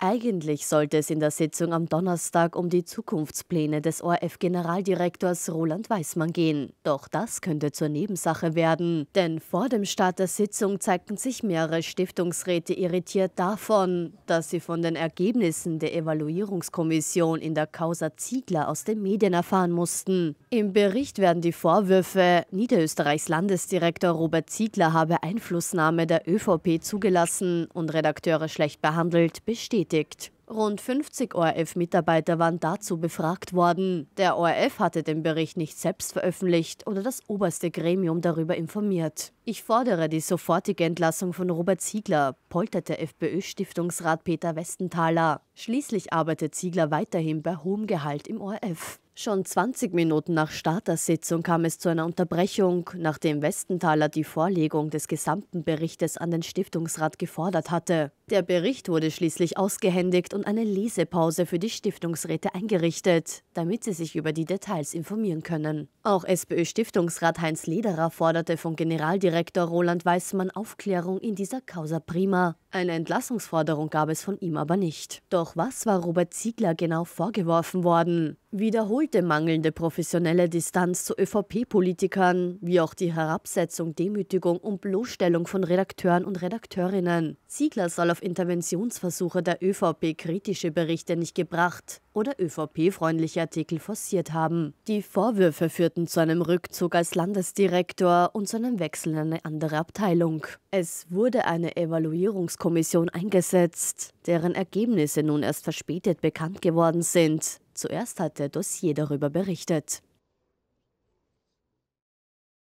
Eigentlich sollte es in der Sitzung am Donnerstag um die Zukunftspläne des ORF-Generaldirektors Roland Weißmann gehen. Doch das könnte zur Nebensache werden. Denn vor dem Start der Sitzung zeigten sich mehrere Stiftungsräte irritiert davon, dass sie von den Ergebnissen der Evaluierungskommission in der Causa Ziegler aus den Medien erfahren mussten. Im Bericht werden die Vorwürfe, Niederösterreichs Landesdirektor Robert Ziegler habe Einflussnahme der ÖVP zugelassen und Redakteure schlecht behandelt, bestätigt bestätigt. Rund 50 ORF-Mitarbeiter waren dazu befragt worden. Der ORF hatte den Bericht nicht selbst veröffentlicht oder das oberste Gremium darüber informiert. Ich fordere die sofortige Entlassung von Robert Ziegler, polterte FPÖ-Stiftungsrat Peter Westenthaler. Schließlich arbeitet Ziegler weiterhin bei hohem Gehalt im ORF. Schon 20 Minuten nach Start der Sitzung kam es zu einer Unterbrechung, nachdem Westenthaler die Vorlegung des gesamten Berichtes an den Stiftungsrat gefordert hatte. Der Bericht wurde schließlich ausgehändigt und eine Lesepause für die Stiftungsräte eingerichtet, damit sie sich über die Details informieren können. Auch SPÖ-Stiftungsrat Heinz Lederer forderte von Generaldirektor Roland Weißmann Aufklärung in dieser Causa Prima. Eine Entlassungsforderung gab es von ihm aber nicht. Doch was war Robert Ziegler genau vorgeworfen worden? Wiederholte mangelnde professionelle Distanz zu ÖVP-Politikern, wie auch die Herabsetzung, Demütigung und Bloßstellung von Redakteuren und Redakteurinnen. Ziegler soll auf Interventionsversuche der ÖVP kritische Berichte nicht gebracht oder ÖVP-freundliche Artikel forciert haben. Die Vorwürfe führten zu einem Rückzug als Landesdirektor und zu einem Wechsel in eine andere Abteilung. Es wurde eine Evaluierungskommission eingesetzt, deren Ergebnisse nun erst verspätet bekannt geworden sind. Zuerst hat der Dossier darüber berichtet.